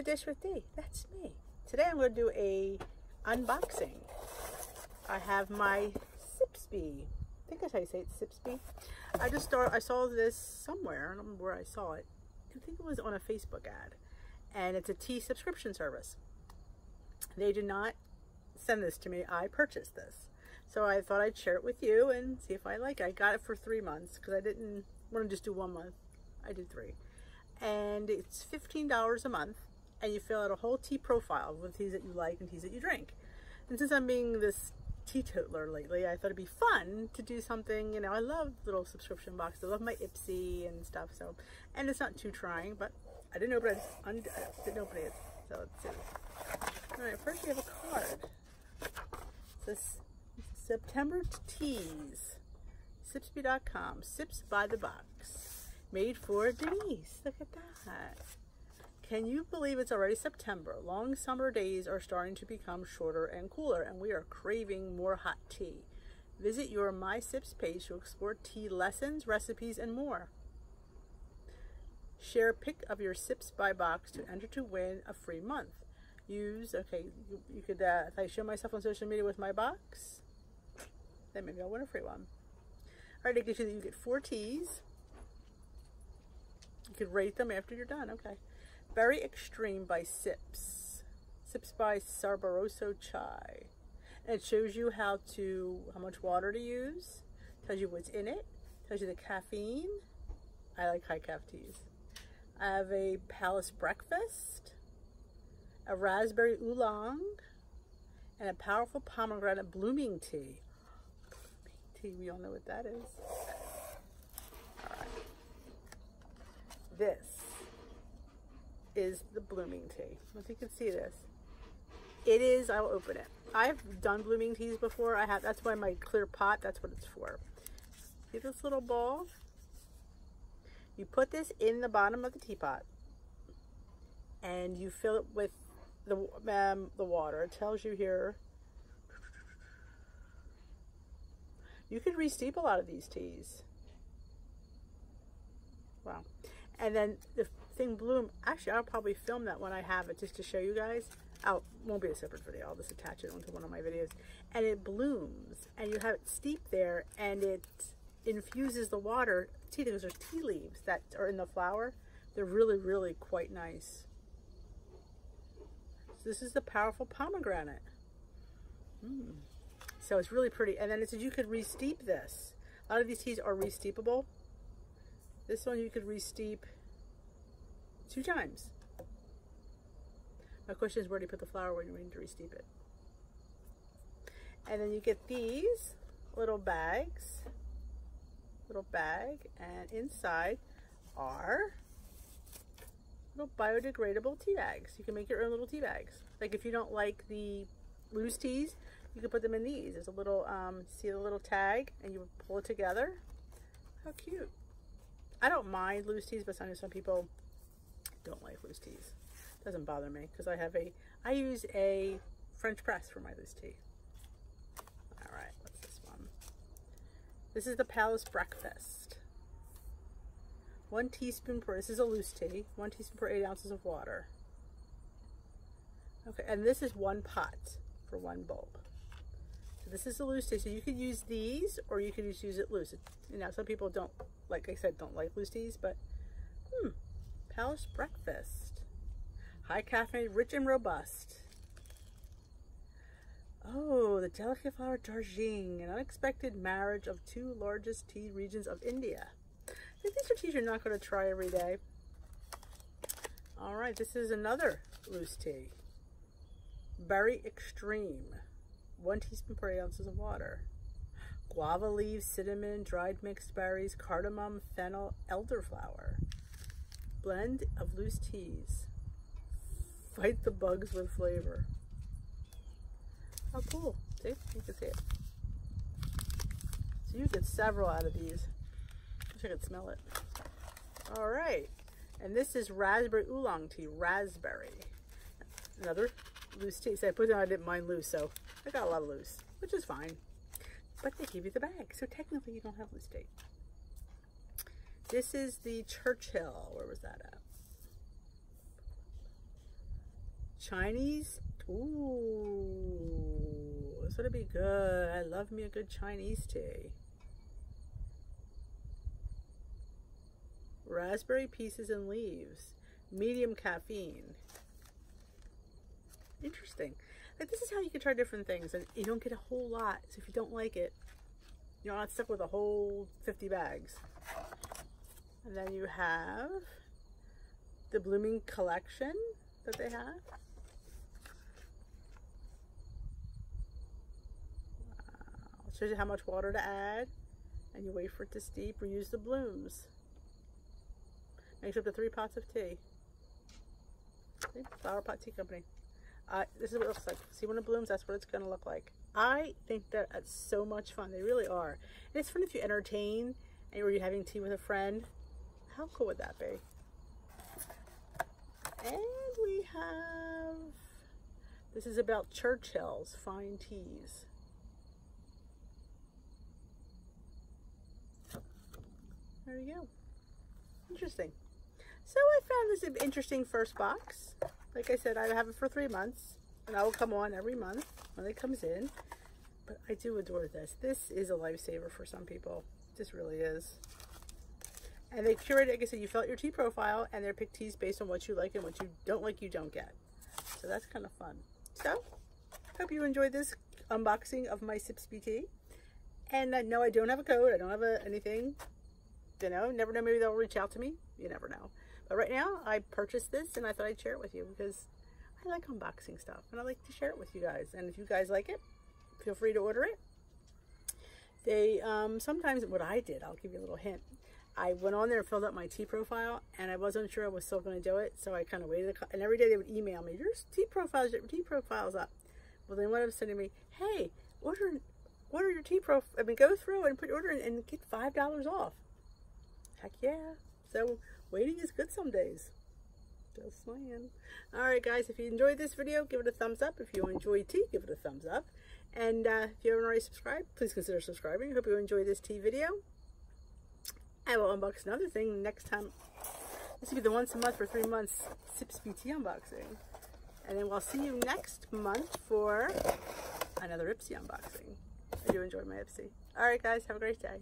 a dish with Dee. That's me. Today I'm going to do a unboxing. I have my Sipsby. I think that's how you say it, Sipsby. I just start. I saw this somewhere. I don't remember where I saw it. I think it was on a Facebook ad, and it's a tea subscription service. They did not send this to me. I purchased this. So I thought I'd share it with you and see if I like it. I got it for three months because I didn't want to just do one month. I did three. And it's $15 a month and you fill out a whole tea profile with teas that you like and teas that you drink. And since I'm being this teetotaler lately, I thought it'd be fun to do something, you know, I love little subscription boxes. I love my Ipsy and stuff, so, and it's not too trying, but I didn't open it, I didn't open it, so let's see. All right, first we have a card. This September Teas, Sipsby.com, Sips by the Box, made for Denise. Look at that. Can you believe it's already September? Long summer days are starting to become shorter and cooler, and we are craving more hot tea. Visit your My Sips page to explore tea lessons, recipes, and more. Share a pic of your Sips by box to enter to win a free month. Use, okay, you, you could, uh, if I show myself on social media with my box, then maybe I'll win a free one. All right, it gives you you get four teas. You could rate them after you're done. Okay. Berry Extreme by Sips. Sips by Saboroso Chai. And it shows you how to, how much water to use. Tells you what's in it. Tells you the caffeine. I like high caff teas. I have a Palace Breakfast. A Raspberry Oolong. And a powerful pomegranate blooming tea tea. We all know what that is. All right. This is the blooming tea. If you can see this. It is, I'll open it. I've done blooming teas before. I have, that's why my clear pot, that's what it's for. See this little ball? You put this in the bottom of the teapot and you fill it with the, um, the water. It tells you here You could re-steep a lot of these teas. Wow. And then the thing bloom, actually I'll probably film that when I have it just to show you guys. Oh, won't be a separate video. I'll just attach it onto one of my videos. And it blooms and you have it steep there and it infuses the water. Tea, because there's tea leaves that are in the flower. They're really, really quite nice. So this is the powerful pomegranate. Mm. So it's really pretty. And then it says you could re-steep this. A lot of these teas are re-steepable. This one you could re-steep two times. My question is where do you put the flower when you need to re-steep it? And then you get these little bags, little bag, and inside are little biodegradable tea bags. You can make your own little tea bags. Like if you don't like the loose teas, you can put them in these. There's a little, um, see the little tag and you pull it together. How cute. I don't mind loose teas, but I know some people don't like loose teas. Doesn't bother me because I have a, I use a French press for my loose tea. All right, what's this one? This is the Palace Breakfast. One teaspoon per, this is a loose tea, one teaspoon per eight ounces of water. Okay, and this is one pot for one bulb. So this is a loose tea. So you could use these or you could just use it loose. You know, some people don't, like I said, don't like loose teas, but hmm, Palace Breakfast. High caffeine, rich and robust. Oh, the delicate flower Darjeeling, an unexpected marriage of two largest tea regions of India. these are teas you're not going to try every day. All right, this is another loose tea. Berry Extreme. One teaspoon per eight ounces of water. Guava leaves, cinnamon, dried mixed berries, cardamom, fennel, elderflower. Blend of loose teas. Fight the bugs with flavor. How cool. See? You can see it. So you get several out of these. Wish I could smell it. All right. And this is raspberry oolong tea. Raspberry. Another loose tea. So I put it on, I didn't mind loose, so I got a lot of loose, which is fine. But they give you the bag, so technically you don't have loose tea. This is the Churchill. Where was that at? Chinese. Ooh, this would be good. I love me a good Chinese tea. Raspberry pieces and leaves. Medium caffeine. Interesting. Like this is how you can try different things and you don't get a whole lot. So if you don't like it, you're not stuck with a whole 50 bags. And then you have the blooming collection that they have. Wow. Shows you how much water to add and you wait for it to steep or use the blooms. Makes up to three pots of tea. See? Flower Pot Tea Company. Uh, this is what it looks like. See when it blooms, that's what it's going to look like. I think that it's so much fun. They really are. And it's fun if you entertain or you're having tea with a friend. How cool would that be? And we have, this is about Churchill's Fine Teas. There you go. Interesting. So I found this an interesting first box. Like I said, I have it for three months. And I will come on every month when it comes in. But I do adore this. This is a lifesaver for some people. This really is. And they curate, like I said, you fill out your tea profile and they're pick teas based on what you like and what you don't like, you don't get. So that's kind of fun. So, hope you enjoyed this unboxing of my Sips tea. And uh, no, I don't have a code. I don't have a, anything. You know, never know. Maybe they'll reach out to me. You never know. But right now, I purchased this and I thought I'd share it with you because I like unboxing stuff and I like to share it with you guys. And if you guys like it, feel free to order it. They, um, sometimes what I did, I'll give you a little hint. I went on there and filled out my tea profile, and I wasn't sure I was still going to do it, so I kind of waited. And every day they would email me, "Your tea profiles, your tea profiles up." Well, they wound up sending me, "Hey, order, order your tea profile. I mean, go through and put your order and get five dollars off." Heck yeah! So waiting is good some days. Just saying. All right, guys, if you enjoyed this video, give it a thumbs up. If you enjoy tea, give it a thumbs up. And uh, if you haven't already subscribed, please consider subscribing. I hope you enjoy this tea video. I will unbox another thing next time. This will be the once a month for three months Sips BT unboxing. And then we'll see you next month for another Ipsy unboxing. I do enjoy my Ipsy. Alright guys, have a great day.